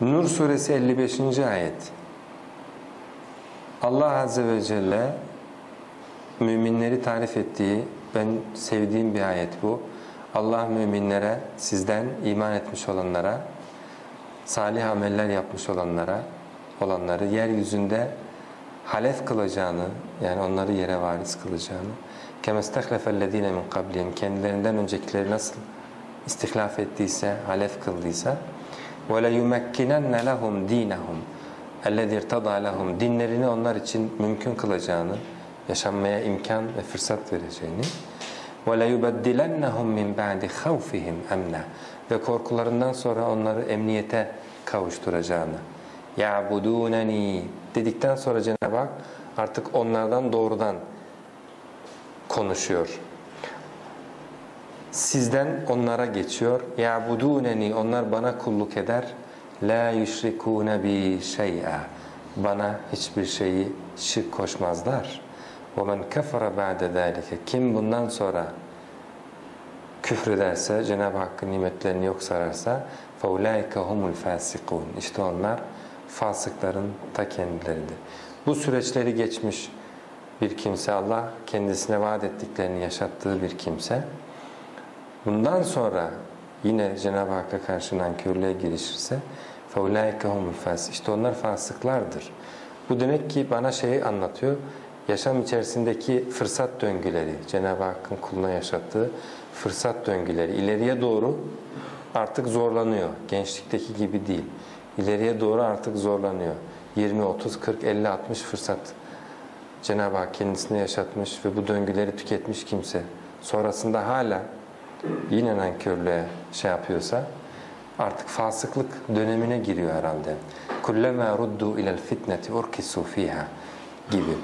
Nur suresi 55. ayet. Allah azze ve celle müminleri tarif ettiği ben sevdiğim bir ayet bu. Allah müminlere sizden iman etmiş olanlara salih ameller yapmış olanlara olanları yeryüzünde halef kılacağını yani onları yere varis kılacağını kemestehlefellezine min kablihim kendilerinden öncekileri nasıl istihlaf ettiyse, halef kıldıysa وَلَيُمَكِّنَنَّ لَهُمْ دِينَهُمْ اَلَّذِي ارْتَضَى لَهُمْ Dinlerini onlar için mümkün kılacağını, yaşanmaya imkan ve fırsat vereceğini وَلَيُبَدِّلَنَّهُمْ مِنْ بَعْدِ خَوْفِهِمْ اَمْنًا Ve korkularından sonra onları emniyete kavuşturacağını يَعْبُدُونَنِي dedikten sonra Cenab-ı Hak artık onlardan doğrudan konuşuyor. Sizden onlara geçiyor. يَعْبُدُونَنِي Onlar bana kulluk eder. لَا يُشْرِكُونَ بِي شَيْئًا Bana hiçbir şeyi şirk koşmazlar. وَمَنْ كَفَرَ بَعْدَ ذَٰلِكَ Kim bundan sonra küfrederse, Cenab-ı Hakk'ın nimetlerini yok sararsa فَاُولَٰئِكَ هُمُ الْفَاسِقُونَ İşte onlar fasıkların ta kendileridir. Bu süreçleri geçmiş bir kimse, Allah kendisine vaat ettiklerini yaşattığı bir kimse, bundan sonra yine Cenab-ı Hakk'a karşı nankörlüğe girişirse فَاُولَٰئِكَ هُمُ الْفَاسِقُونَ İşte onlar fasıklardır. Bu demek ki bana şeyi anlatıyor, yaşam içerisindeki fırsat döngüleri, Cenab-ı Hakk'ın kuluna yaşattığı fırsat döngüleri ileriye doğru artık zorlanıyor. Gençlikteki gibi değil. İleriye doğru artık zorlanıyor. 20, 30, 40, 50, 60 fırsat Cenab-ı Hak kendisine yaşatmış ve bu döngüleri tüketmiş kimse sonrasında hala yine nankörlüğe şey yapıyorsa artık fasıklık dönemine giriyor herhalde. Kullama ruddu ila'l fitneti urkisu fiha gibi.